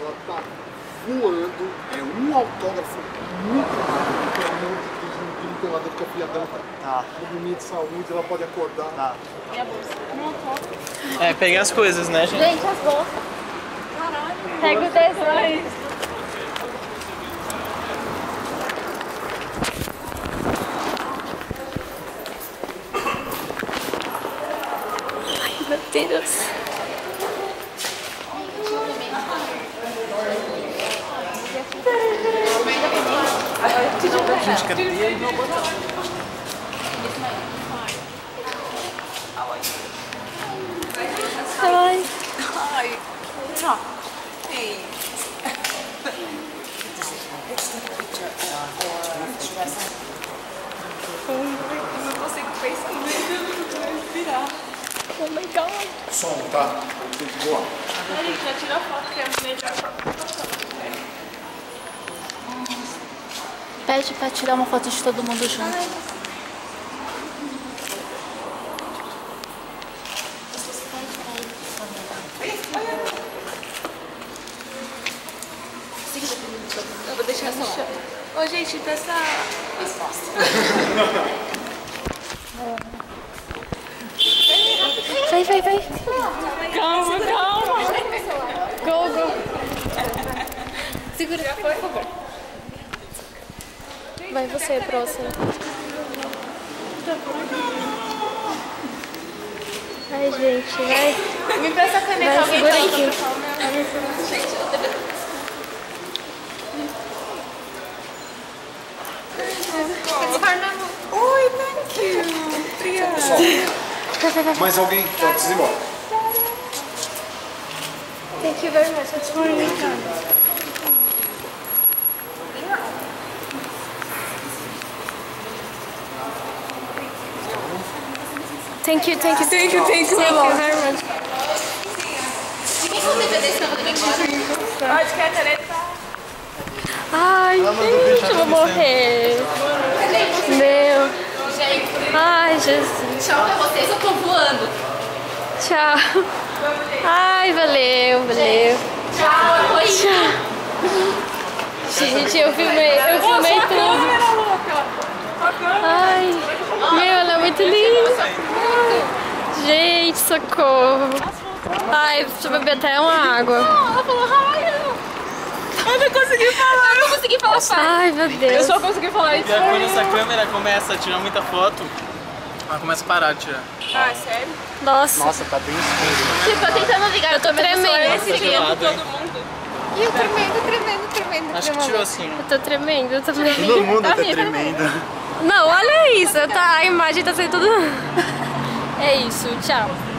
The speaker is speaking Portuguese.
pedindo é um autógrafo muito rápido, pelo amor de Deus, não tem um pelador que a filha dela tá Tá. probleminha de saúde, ela pode acordar. Tá. Minha bolsa. Não autógrafo. É, pegar as coisas, né, gente? Gente, as bolsas. Caralho. Pega o. Ai, meu Deus. Gente, cadê? Ai. Não consigo pensar em respirar. Oh my god. Som, tá? Boa. A gente já tirou foto, que é melhor. Pede pra tirar uma foto de todo mundo junto. Eu vou deixar chão. Ô, gente, dessa. Vai, vai, vai. Calma, calma. Go, go. Segura, por favor. Vai você, próximo. Ai, gente, vai. Me presta a caneta, Vai, alguém segura tá aqui. Gente, eu Oi, thank you. Obrigada. Vai, vai, vai. Mais alguém? Então, precisa ir embora. Thank you very much. That's for you. Thank you, thank you, thank you, thank you, thank you very much. Pode que a caneta. Ai, gente, eu vou morrer. Meu. Ai, Jesus. Tchau pra vocês, eu tô voando. Tchau. Ai, valeu, valeu. Tchau, oi. Gente, eu filmei, eu filmei tudo. Ai, meu, ela é muito linda. Gente, socorro. Ai, deixa eu beber até uma água. Ela falou, eu não consegui falar. Eu não consegui falar, pai. Ai, meu Eu Deus. só consegui falar isso. E aí, quando essa câmera começa a tirar muita foto, ela começa a parar de tirar. Ah, sério? Nossa, Nossa, tá bem escuro. Tipo, eu tentando ligar. eu tô tremendo. Dia com todo mundo. E eu tremendo, tremendo, tremendo. Acho que tirou assim. Eu tô tremendo, eu tô tremendo. Todo mundo tá minha tremendo. Não, olha isso. Tá, a imagem tá saindo tudo. É isso, tchau.